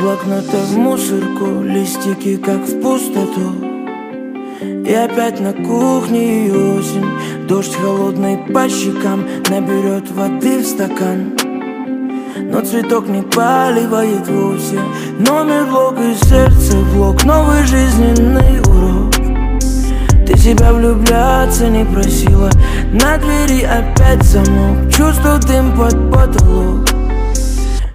блокнота в мусорку Листики как в пустоту. И опять на кухне и осень. Дождь холодный по щекам Наберет воды в стакан. Но цветок не поливает вовсе. Номер блок и сердце блок. Новый жизненный урок. Ты себя влюбляться не просила. На двери опять замок. Чувствую дым под потолок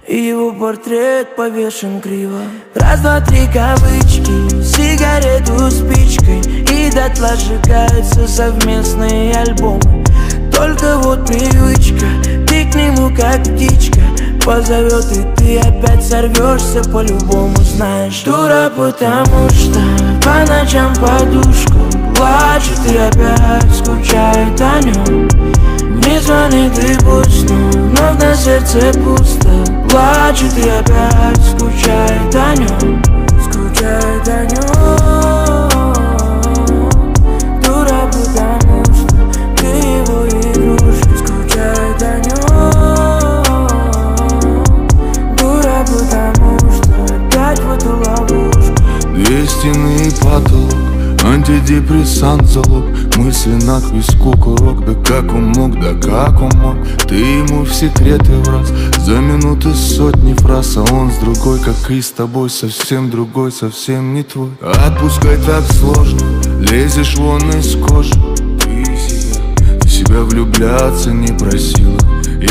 и его портрет повешен криво. Раз, два, три кавычки Сигарету спичкой. И дотла сжигаются совместные альбомы. Только вот привычка Ты к нему как птичка. Позовет и ты опять сорвешься по-любому Знаешь, дура, потому что По ночам подушку Плачет и опять скучает о нем. Не звонит и пусть, но вновь на сердце пусто Плачет и опять скучает о нем. Скучает о нем. Дура, потому что ты его игрушка. Скучает о нем. Дура, потому что опять в эту Две стены потолок Антидепрессант залог Мысли на виску курок Да как он мог, да как он мог? Ты ему в секреты враз За минуты сотни фраз А он с другой, как и с тобой Совсем другой, совсем не твой. Отпускай так сложно Лезешь вон из кожи. Ты себя, себя влюбляться не просила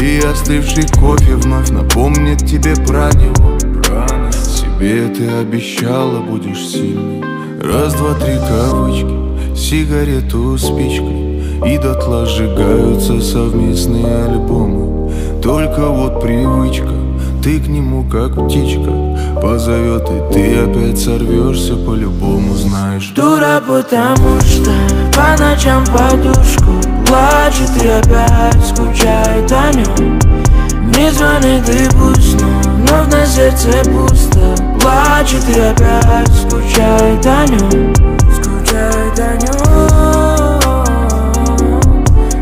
И остывший кофе вновь напомнит тебе про него. Себе ты обещала, будешь сильной Раз, два, три кавычки Сигарету спичкой. И дотла сжигаются совместные альбомы. Только вот привычка Ты к нему как птичка. Позовет и ты опять сорвешься по-любому знаешь. Дура, потому что по ночам подушку Плачет и опять скучает о нем Не звонит и пусть, но вновь на сердце пусто. Плачет и опять скучает о нем Скучает о нем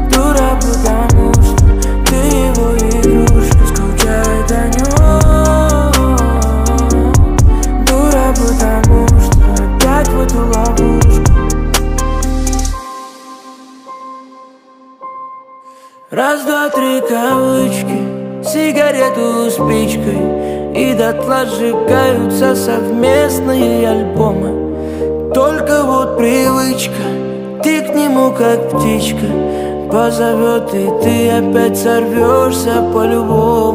Дура, потому что ты его игрушка. Скучает о нем Дура, потому что опять в эту ловушку. Раз, два, три кавычки Сигарету спичкой И дотла сжигаются совместные альбомы. Только вот привычка Ты к нему как птичка Позовет и ты опять сорвешься по-любому